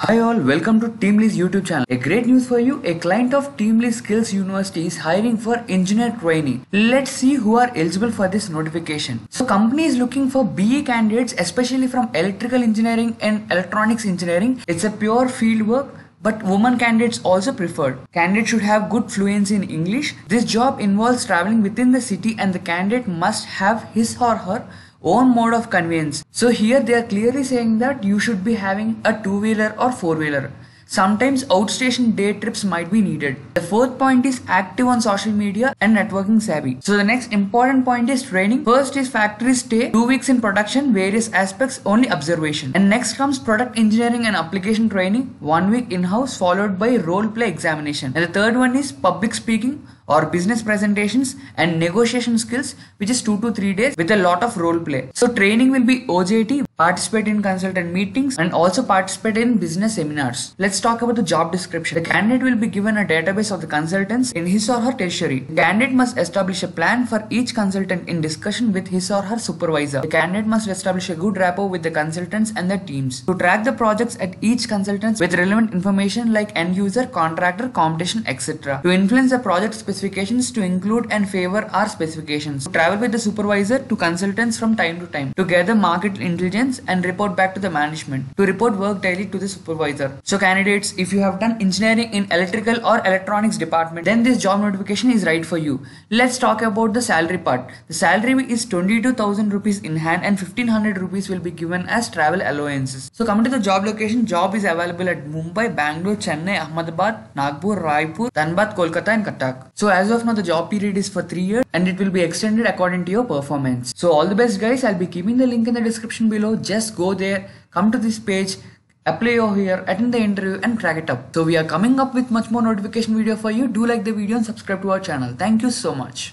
Hi all, welcome to Teamlease YouTube channel. A great news for you, a client of Teamlease Skills University is hiring for engineer trainee. Let's see who are eligible for this notification. So company is looking for BE candidates especially from electrical engineering and electronics engineering. It's a pure field work but women candidates also preferred. Candidates should have good fluency in English. This job involves traveling within the city and the candidate must have his or her own mode of conveyance. So here they are clearly saying that you should be having a two-wheeler or four-wheeler. Sometimes outstation day trips might be needed. The fourth point is active on social media and networking savvy. So the next important point is training. First is factory stay, two weeks in production, various aspects, only observation. And next comes product engineering and application training, one week in-house followed by role play examination. And the third one is public speaking, or business presentations and negotiation skills which is 2 to 3 days with a lot of role play. So training will be OJT, participate in consultant meetings and also participate in business seminars. Let's talk about the job description. The candidate will be given a database of the consultants in his or her tertiary. The candidate must establish a plan for each consultant in discussion with his or her supervisor. The candidate must establish a good rapport with the consultants and their teams. To track the projects at each consultant with relevant information like end user, contractor, competition, etc. To influence the project specifications to include and favor our specifications. Travel with the supervisor to consultants from time to time. To gather market intelligence and report back to the management. To report work daily to the supervisor. So candidates, if you have done engineering in electrical or electronics department, then this job notification is right for you. Let's talk about the salary part. The salary is 22,000 rupees in hand and 1500 rupees will be given as travel allowances. So coming to the job location, job is available at Mumbai, Bangalore, Chennai, Ahmedabad, Nagpur, Raipur, Dhanbad, Kolkata and Cuttack. So as of now the job period is for 3 years and it will be extended according to your performance. So all the best guys, I'll be keeping the link in the description below. Just go there, come to this page, apply over here, attend the interview and crack it up. So we are coming up with much more notification video for you. Do like the video and subscribe to our channel. Thank you so much.